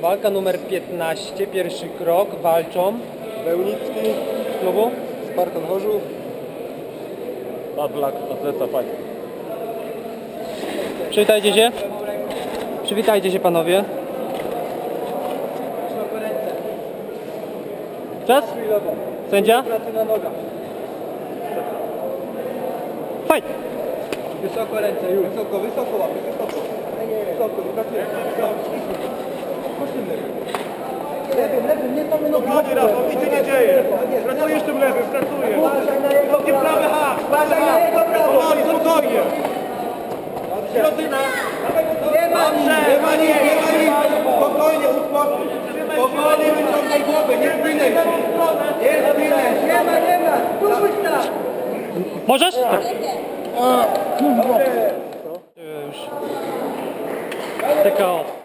Walka numer 15, pierwszy krok, walczą Bełnicki, z klubu. Spartan Chorzów. Pawlak, atleta fajny. Przywitajcie się. Przywitajcie się panowie. Czas? Sędzia? Pracy na nogach. Fight! Wysoko ręce, już. Wysoko, wysoko wysoko. Wysoko, wypracujemy. Lewym, lewym, nie mamy nogi. Chodź Rafał, nic się nie dzieje. Pracujesz tym lewym, pracujesz. Nogi prawe, ha! Uważaj na jego prawo. Powoli, spokojnie. Środzyna. Nie ma nic, nie ma nic, nie ma nic. Spokojnie, uspokój. Powoli wyciągaj głowę, nie spinaj się. Nie spinaj się. Nie ma, nie ma. Puść tam. Możesz? Tak. Już. TKO.